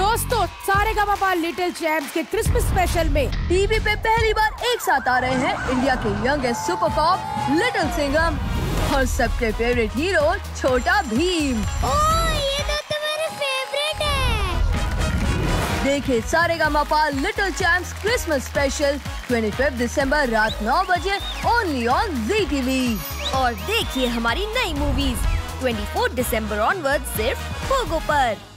दोस्तों Sare gamma little champs के Christmas special में टीवी पे पहली बार एक साथ आ रहे हैं इंडिया के youngest super pop little Singham और सबके फेवरेट हीरो छोटा भीम। ओ, ये तो तुम्हारे फेवरेट है। देखिए Sa Re Ga Ma little champs Christmas special 25 दिसंबर रात 9 बजे ओनली ऑन जी टीवी और देखिए हमारी नई मूवीज़ 24 दिसंबर ऑनवर्ड सिर्फ़ पोगो पर।